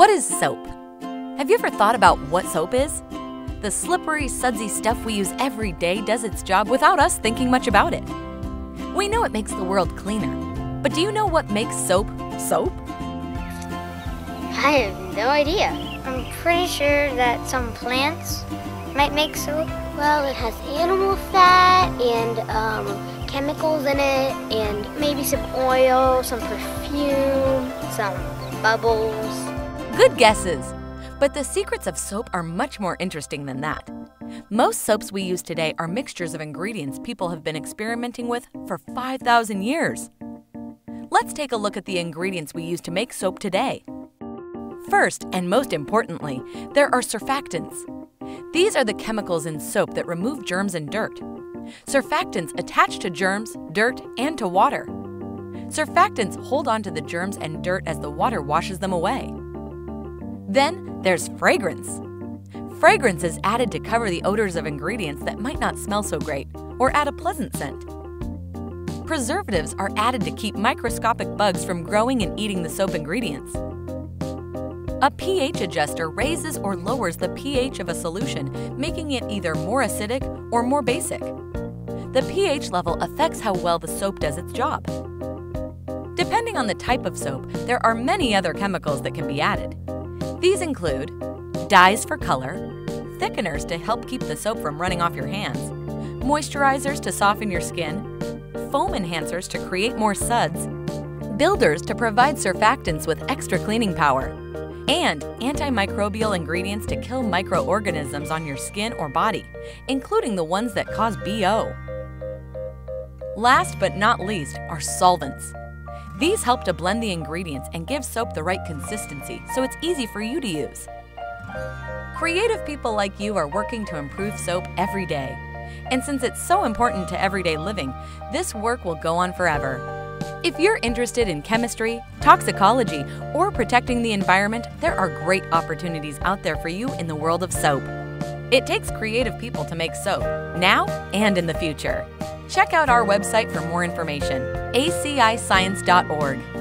What is soap? Have you ever thought about what soap is? The slippery, sudsy stuff we use every day does its job without us thinking much about it. We know it makes the world cleaner, but do you know what makes soap soap? I have no idea. I'm pretty sure that some plants might make soap. Well, it has animal fat and um, chemicals in it, and maybe some oil, some perfume, some bubbles. Good guesses! But the secrets of soap are much more interesting than that. Most soaps we use today are mixtures of ingredients people have been experimenting with for 5,000 years. Let's take a look at the ingredients we use to make soap today. First, and most importantly, there are surfactants. These are the chemicals in soap that remove germs and dirt. Surfactants attach to germs, dirt, and to water. Surfactants hold onto the germs and dirt as the water washes them away. Then there's fragrance. Fragrance is added to cover the odors of ingredients that might not smell so great or add a pleasant scent. Preservatives are added to keep microscopic bugs from growing and eating the soap ingredients. A pH adjuster raises or lowers the pH of a solution, making it either more acidic or more basic. The pH level affects how well the soap does its job. Depending on the type of soap, there are many other chemicals that can be added. These include dyes for color, thickeners to help keep the soap from running off your hands, moisturizers to soften your skin, foam enhancers to create more suds, builders to provide surfactants with extra cleaning power, and antimicrobial ingredients to kill microorganisms on your skin or body, including the ones that cause BO. Last but not least are solvents. These help to blend the ingredients and give soap the right consistency so it's easy for you to use. Creative people like you are working to improve soap every day. And since it's so important to everyday living, this work will go on forever. If you're interested in chemistry, toxicology, or protecting the environment, there are great opportunities out there for you in the world of soap. It takes creative people to make soap, now and in the future. Check out our website for more information aciscience.org.